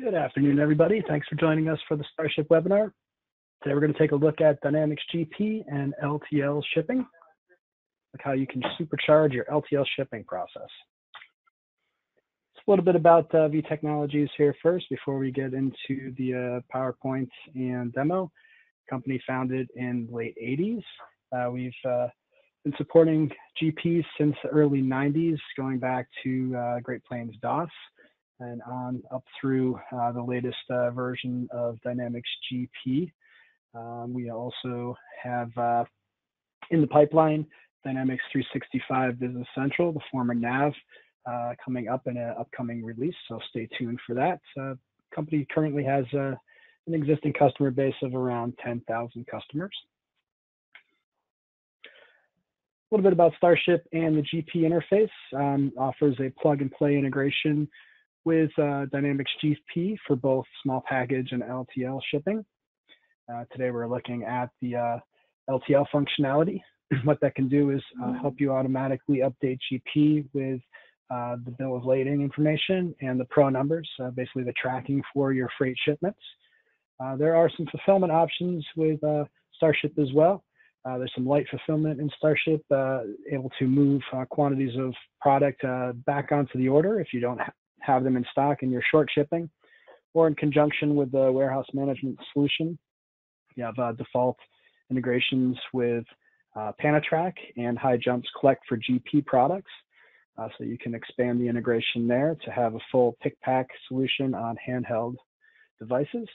Good afternoon, everybody. Thanks for joining us for the Starship webinar. Today we're going to take a look at Dynamics GP and LTL shipping, like how you can supercharge your LTL shipping process. It's a little bit about uh, V Technologies here first before we get into the uh, PowerPoint and demo. Company founded in late 80s. Uh, we've uh, been supporting GPs since the early 90s, going back to uh, Great Plains DOS and on up through uh, the latest uh, version of Dynamics GP. Um, we also have uh, in the pipeline Dynamics 365 Business Central, the former NAV, uh, coming up in an upcoming release. So stay tuned for that. Uh, company currently has uh, an existing customer base of around 10,000 customers. A little bit about Starship and the GP interface. Um, offers a plug and play integration with uh, Dynamics GP for both small package and LTL shipping. Uh, today we're looking at the uh, LTL functionality. what that can do is uh, help you automatically update GP with uh, the bill of lading information and the pro numbers, uh, basically the tracking for your freight shipments. there are some fulfillment options with Starship as well. Uh, there's some light fulfillment in Starship, uh, able to move uh, quantities of product back onto the order if you don't ha have them in stock and you're short shipping, or in conjunction with the warehouse management solution. You have uh, default integrations with uh, Panatrack and High Jumps Collect for GP products. Uh, so you can expand the integration there to have a full pick pack solution on handheld devices.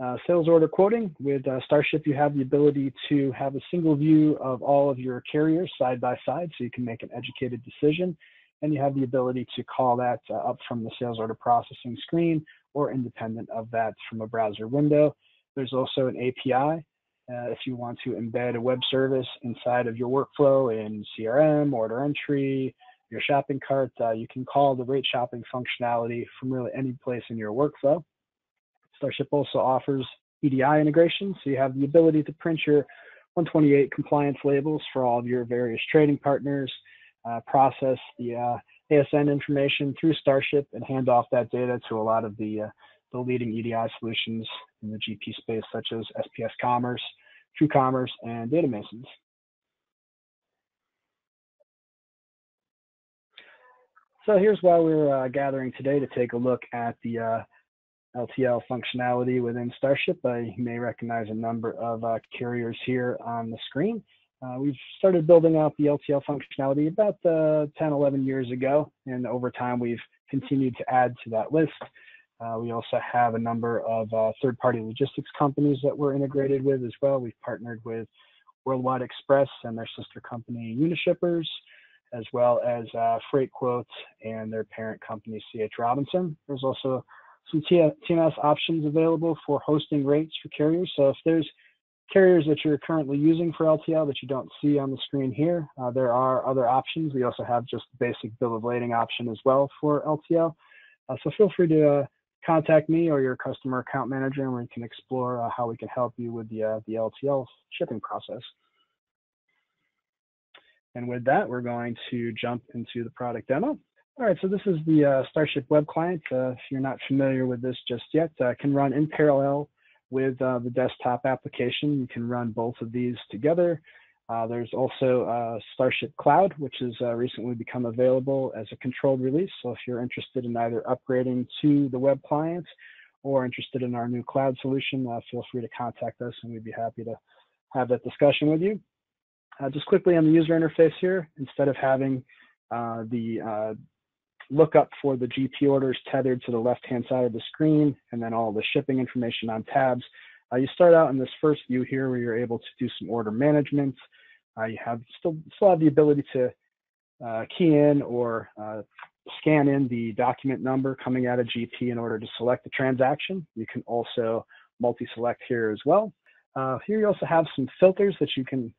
Uh, sales order quoting with uh, Starship, you have the ability to have a single view of all of your carriers side by side so you can make an educated decision and you have the ability to call that uh, up from the sales order processing screen or independent of that from a browser window. There's also an API uh, if you want to embed a web service inside of your workflow in CRM, order entry, your shopping cart, uh, you can call the rate shopping functionality from really any place in your workflow. Starship also offers EDI integration, so you have the ability to print your 128 compliance labels for all of your various trading partners, process the uh, ASN information through Starship and hand off that data to a lot of the, uh, the leading EDI solutions in the GP space, such as SPS Commerce, TrueCommerce, and DataMasons. So here's why we're uh, gathering today to take a look at the uh, LTL functionality within Starship. Uh, you may recognize a number of carriers here on the screen. Uh, we've started building out the LTL functionality about uh, 10, 11 years ago, and over time we've continued to add to that list. Uh, we also have a number of uh, third-party logistics companies that we're integrated with as well. We've partnered with Worldwide Express and their sister company Unishippers, as well as uh, Freight Quotes and their parent company CH Robinson. There's also some TMS options available for hosting rates for carriers. So if there's carriers that you're currently using for LTL that you don't see on the screen here. Uh, there are other options. We also have just basic bill of lading option as well for LTL. Uh, so feel free to uh, contact me or your customer account manager and we can explore uh, how we can help you with the, uh, the LTL shipping process. And with that, we're going to jump into the product demo. All right, so this is the uh, Starship web client. if you're not familiar with this just yet, can run in parallel with uh, the desktop application. You can run both of these together. Uh, there's also uh, Starship Cloud, which has uh, recently become available as a controlled release. So if you're interested in either upgrading to the web client or interested in our new cloud solution, uh, feel free to contact us and we'd be happy to have that discussion with you. Uh, just quickly on the user interface here, instead of having the look up for the GP orders tethered to the left-hand side of the screen, and then all the shipping information on tabs. Uh, you start out in this first view here where you're able to do some order management. Uh, you have still, still have the ability to uh, key in or uh, scan in the document number coming out of GP in order to select the transaction. You can also multi-select here as well. Uh, here you also have some filters that you can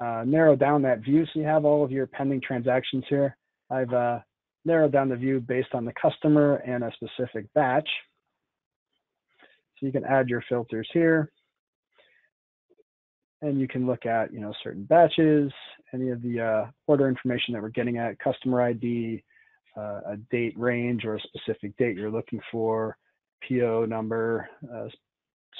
uh, narrow down that view so you have all of your pending transactions here. I've narrow down the view based on the customer and a specific batch. So you can add your filters here. And you can look at, you know, certain batches, any of the uh, order information that we're getting at, customer ID, uh, a date range or a specific date you're looking for, PO number, a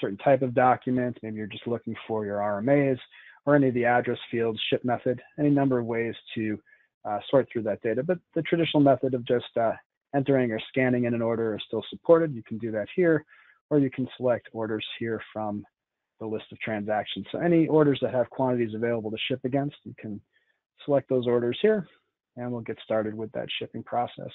certain type of document, maybe you're just looking for your RMAs or any of the address fields, ship method, any number of ways to uh, sort through that data. But the traditional method of just uh, entering or scanning in an order is still supported. You can do that here, or you can select orders here from the list of transactions. So any orders that have quantities available to ship against, you can select those orders here, and we'll get started with that shipping process.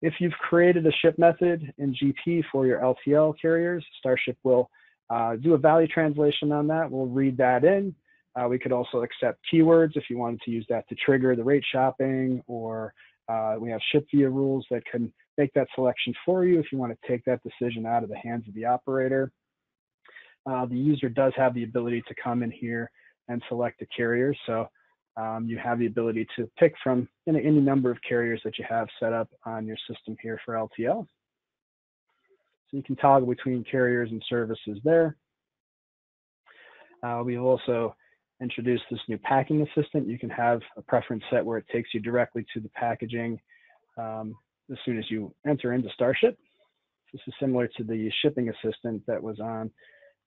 If you've created a ship method in GP for your LTL carriers, Starship will uh, do a value translation on that. We'll read that in. Uh, we could also accept keywords if you wanted to use that to trigger the rate shopping, or uh, we have ship via rules that can make that selection for you if you want to take that decision out of the hands of the operator. Uh, the user does have the ability to come in here and select a carrier. So um, you have the ability to pick from any, any, number of carriers that you have set up on your system here for LTL. So you can toggle between carriers and services there. Uh, we've also introduced this new packing assistant. You can have a preference set where it takes you directly to the packaging um, as soon as you enter into Starship. This is similar to the shipping assistant that was on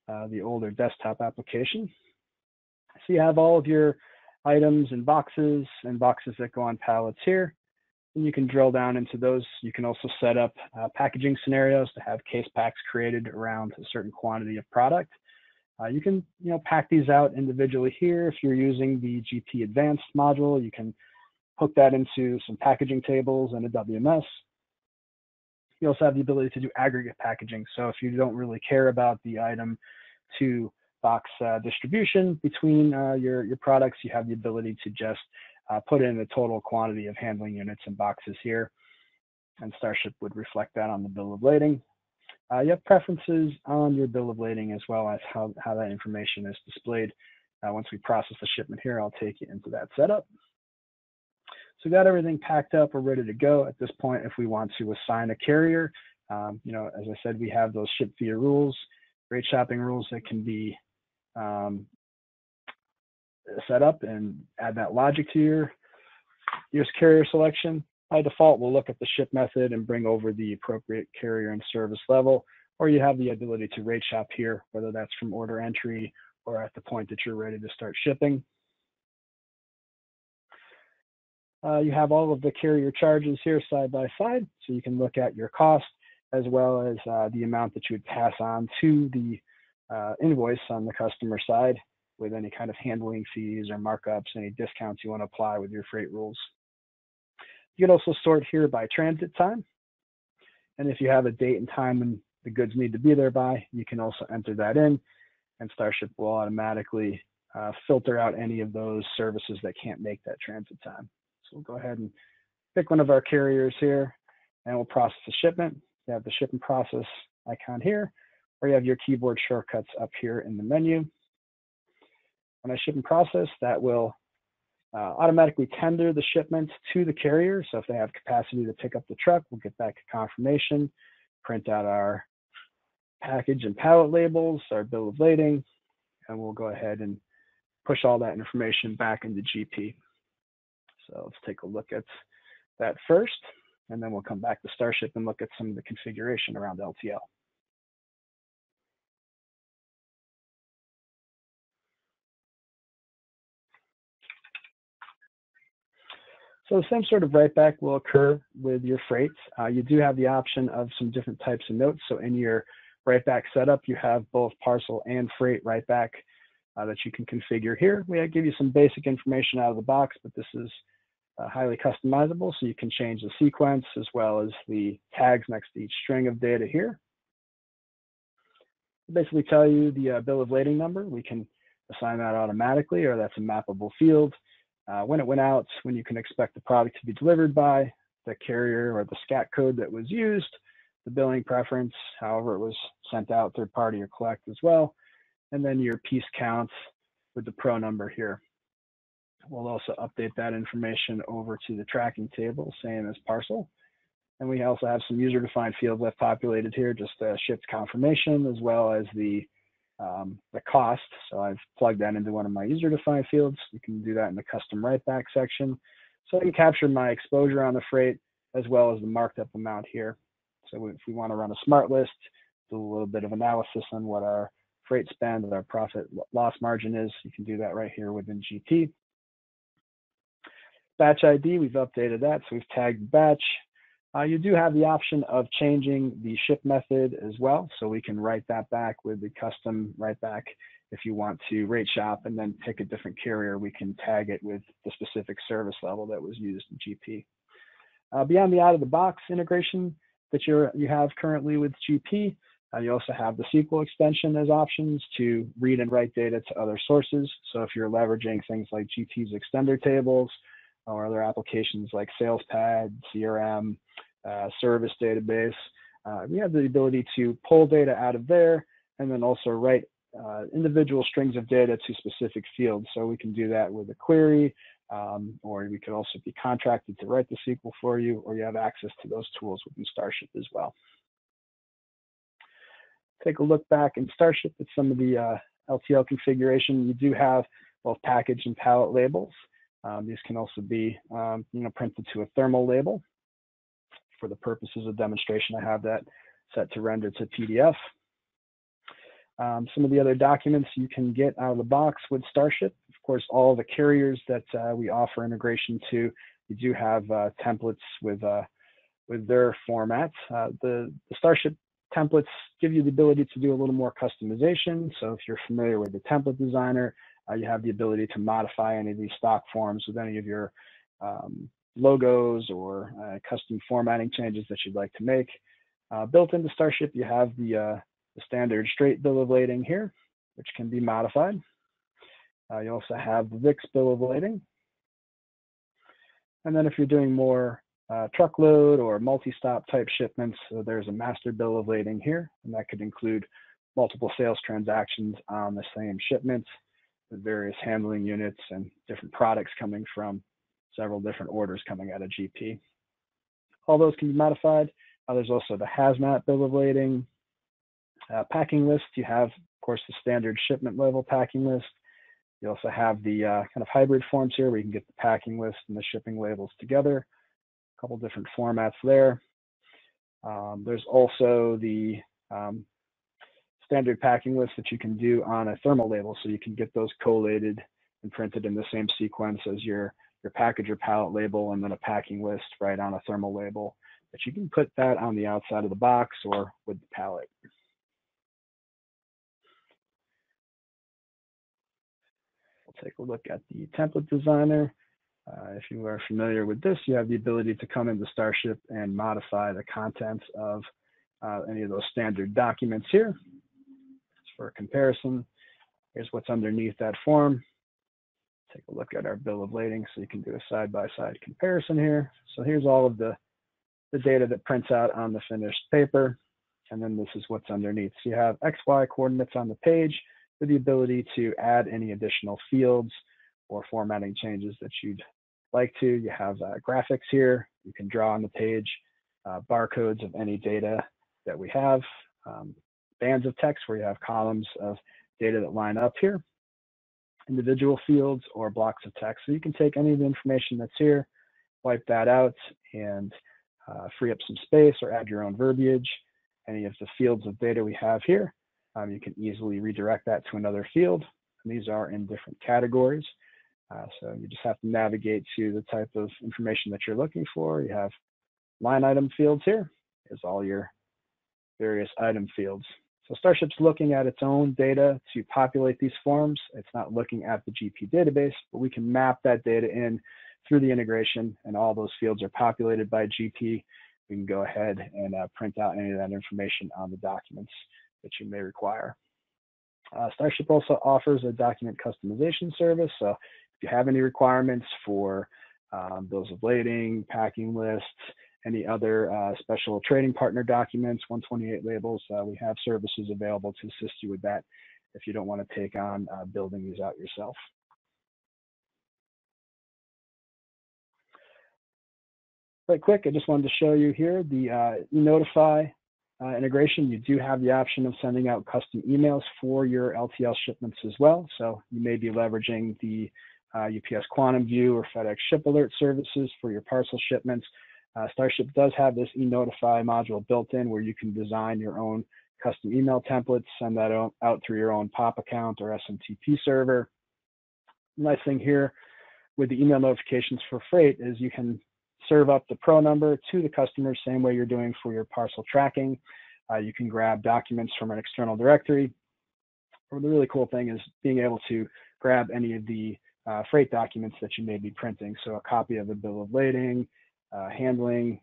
uh, the older desktop application. So you have all of your items and boxes and boxes that go on pallets here. And you can drill down into those. You can also set up uh, packaging scenarios to have case packs created around a certain quantity of product. Uh, you can you know, pack these out individually here. If you're using the GP Advanced module, you can hook that into some packaging tables and a WMS. You also have the ability to do aggregate packaging. So if you don't really care about the item to box uh, distribution between uh, your, your products, you have the ability to just uh, put in the total quantity of handling units and boxes here. And Starship would reflect that on the bill of lading. Uh, you have preferences on your bill of lading as well as how, how that information is displayed. Uh, once we process the shipment here, I'll take you into that setup. So we got everything packed up, we're ready to go. At this point, if we want to assign a carrier, um, you know, as I said, we have those ship via rules, rate shopping rules that can be um, set up and add that logic to your, your carrier selection. By default, we'll look at the ship method and bring over the appropriate carrier and service level, or you have the ability to rate shop here, whether that's from order entry or at the point that you're ready to start shipping. Uh, you have all of the carrier charges here side by side, so you can look at your cost as well as uh, the amount that you would pass on to the uh, invoice on the customer side with any kind of handling fees or markups, any discounts you want to apply with your freight rules. You can also sort here by transit time. And if you have a date and time when the goods need to be there by, you can also enter that in and Starship will automatically uh, filter out any of those services that can't make that transit time. So we'll go ahead and pick one of our carriers here and we'll process the shipment. You have the shipping process icon here, or you have your keyboard shortcuts up here in the menu. When I ship and process, that will uh, automatically tender the shipment to the carrier. So if they have capacity to pick up the truck, we'll get back a confirmation, print out our package and pallet labels, our bill of lading, and we'll go ahead and push all that information back into GP. So let's take a look at that first, and then we'll come back to Starship and look at some of the configuration around LTL. So the same sort of write back will occur with your freights. Uh, you do have the option of some different types of notes. So in your write back setup, you have both parcel and freight write back uh, that you can configure here. We give you some basic information out of the box, but this is uh, highly customizable. So you can change the sequence as well as the tags next to each string of data here. Basically tell you the uh, bill of lading number. We can assign that automatically or that's a mappable field uh, when it went out, when you can expect the product to be delivered by, the carrier or the SCAC code that was used, the billing preference, however it was sent out, third party or collect as well, and then your piece counts with the pro number here. We'll also update that information over to the tracking table, same as parcel. And we also have some user-defined fields left populated here, just a shipped confirmation, as well as the um, the cost. So I've plugged that into one of my user defined fields. You can do that in the custom write back section. So I can capture my exposure on the freight, as well as the marked up amount here. So if we want to run a smart list, do a little bit of analysis on what our freight spend and our profit loss margin is, you can do that right here within GP. Batch ID, we've updated that, so we've tagged batch. Uh, you do have the option of changing the ship method as well, so we can write that back with the custom write back. If you want to rate shop and then pick a different carrier, we can tag it with the specific service level that was used in GP. Uh, beyond the out-of-the-box integration that you you have currently with GP, uh, you also have the SQL extension as options to read and write data to other sources. So if you're leveraging things like GP's extender tables or other applications like SalesPad, CRM, uh, service database. Uh, we have the ability to pull data out of there and then also write uh, individual strings of data to specific fields. So we can do that with a query, um, or we could also be contracted to write the SQL for you, or you have access to those tools within Starship as well. Take a look back in Starship at some of the uh, LTL configuration. You do have both package and pallet labels. Um, these can also be, um, you know, printed to a thermal label. For the purposes of demonstration, I have that set to render to PDF. Um, some of the other documents you can get out of the box with Starship. Of course, all the carriers that uh, we offer integration to, you do have uh, templates with uh, with their formats. Uh, the, the Starship templates give you the ability to do a little more customization. So if you're familiar with the template designer, uh, you have the ability to modify any of these stock forms with any of your um, logos or uh, custom formatting changes that you'd like to make. Uh, built into Starship, you have the, uh, the, standard straight bill of lading here, which can be modified. Uh, you also have the VICS bill of lading. And then if you're doing more uh, truckload or multi-stop type shipments, there's a master bill of lading here, and that could include multiple sales transactions on the same shipment with various handling units and different products coming from several different orders coming out of GP. All those can be modified. Uh, there's also the hazmat bill of lading, uh, packing list. You have, of course, the standard shipment level packing list. You also have the uh, kind of hybrid forms here where you can get the packing list and the shipping labels together. A couple different formats there. Um, there's also the um, standard packing list that you can do on a thermal label. So you can get those collated and printed in the same sequence as your, your package or pallet label and then a packing list right on a thermal label. But you can put that on the outside of the box or with the pallet. We'll take a look at the template designer. Uh, if you are familiar with this, you have the ability to come into Starship and modify the contents of uh, any of those standard documents here for a comparison. Here's what's underneath that form. Take a look at our bill of lading so you can do a side-by-side -side comparison here. So here's all of the, the data that prints out on the finished paper. And then this is what's underneath. So you have XY coordinates on the page with the ability to add any additional fields or formatting changes that you'd like to. You have uh, graphics here. You can draw on the page uh, barcodes of any data that we have. Um, bands of text where you have columns of data that line up here, individual fields or blocks of text. So you can take any of the information that's here, wipe that out and uh, free up some space or add your own verbiage. Any of the fields of data we have here, um, you can easily redirect that to another field. And these are in different categories. Uh, so you just have to navigate to the type of information that you're looking for. You have line item fields here is all your various item fields. So Starship's looking at its own data to populate these forms. It's not looking at the GP database, but we can map that data in through the integration and all those fields are populated by GP. We can go ahead and uh, print out any of that information on the documents that you may require. Uh, Starship also offers a document customization service. So if you have any requirements for um, bills of lading, packing lists, any other uh, special trading partner documents, 128 labels. Uh, we have services available to assist you with that if you don't want to take on uh, building these out yourself. Right quick, I just wanted to show you here the uh, eNotify uh, integration. You do have the option of sending out custom emails for your LTL shipments as well. So you may be leveraging the UPS uh, Quantum View or FedEx Ship Alert services for your parcel shipments Uh, Starship does have this e-notify module built in where you can design your own custom email templates, send that out through your own POP account or SMTP server. Nice thing here with the email notifications for freight is you can serve up the pro number to the customer same way you're doing for your parcel tracking. Uh, you can grab documents from an external directory. Or the really cool thing is being able to grab any of the uh, freight documents that you may be printing. So a copy of the bill of lading, handling,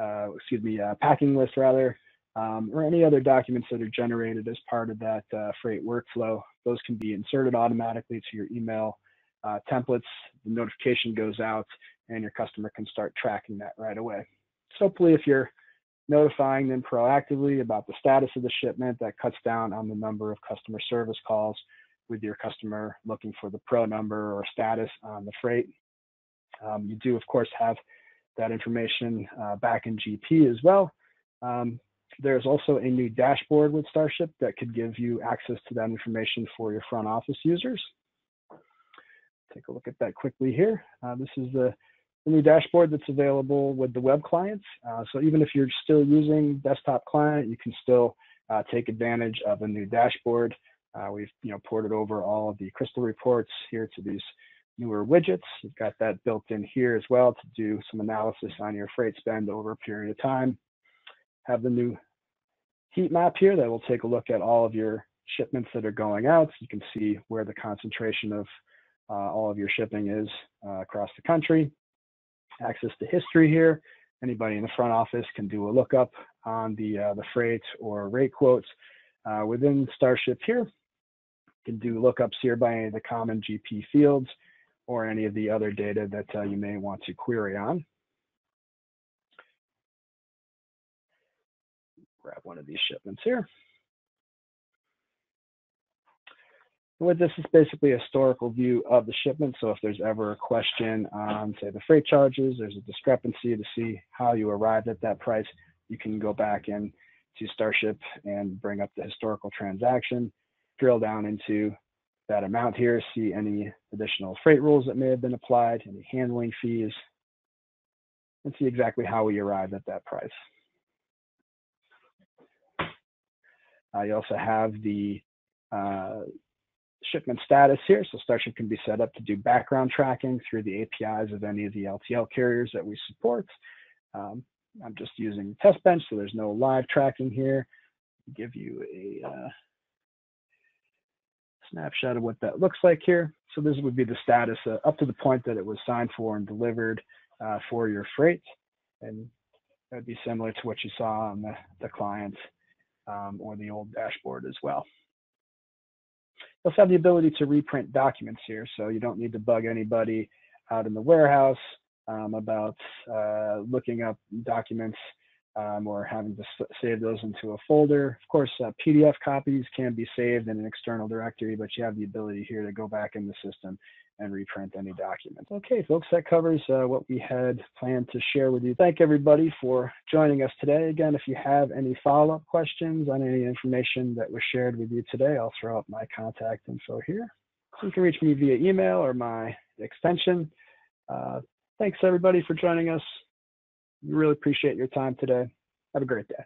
uh, excuse me, uh, packing list rather, um, or any other documents that are generated as part of that uh, freight workflow. Those can be inserted automatically to your email uh, templates. The notification goes out and your customer can start tracking that right away. So hopefully if you're notifying them proactively about the status of the shipment, that cuts down on the number of customer service calls with your customer looking for the pro number or status on the freight. Um, you do, of course, have that information uh, back in GP as well. Um, there's also a new dashboard with Starship that could give you access to that information for your front office users. Take a look at that quickly here. Uh, this is the, the, new dashboard that's available with the web clients. Uh, so even if you're still using desktop client, you can still uh, take advantage of a new dashboard. Uh, we've you know ported over all of the crystal reports here to these newer widgets. You've got that built in here as well to do some analysis on your freight spend over a period of time. Have the new heat map here that will take a look at all of your shipments that are going out. So you can see where the concentration of uh, all of your shipping is uh, across the country. Access to history here. Anybody in the front office can do a lookup on the uh, the freight or rate quotes uh, within Starship here. You can do lookups here by any of the common GP fields or any of the other data that uh, you may want to query on. grab one of these shipments here. With this is basically a historical view of the shipment. So if there's ever a question on, say, the freight charges, there's a discrepancy to see how you arrived at that price, you can go back in to Starship and bring up the historical transaction, drill down into that amount here, see any additional freight rules that may have been applied, any handling fees, and see exactly how we arrived at that price. Uh, you also have the uh, shipment status here. So Starship can be set up to do background tracking through the APIs of any of the LTL carriers that we support. Um, I'm just using test bench, so there's no live tracking here. Give you a uh, snapshot of what that looks like here. So this would be the status uh, up to the point that it was signed for and delivered uh, for your freight. And that would be similar to what you saw on the, the client um, or the old dashboard as well. You also have the ability to reprint documents here, so you don't need to bug anybody out in the warehouse um, about uh, looking up documents um, or having to save those into a folder. Of course, uh, PDF copies can be saved in an external directory, but you have the ability here to go back in the system and reprint any documents. Okay, folks, that covers uh, what we had planned to share with you. Thank everybody for joining us today. Again, if you have any follow-up questions on any information that was shared with you today, I'll throw up my contact info here. So you can reach me via email or my extension. Uh, thanks everybody for joining us. Really appreciate your time today. Have a great day.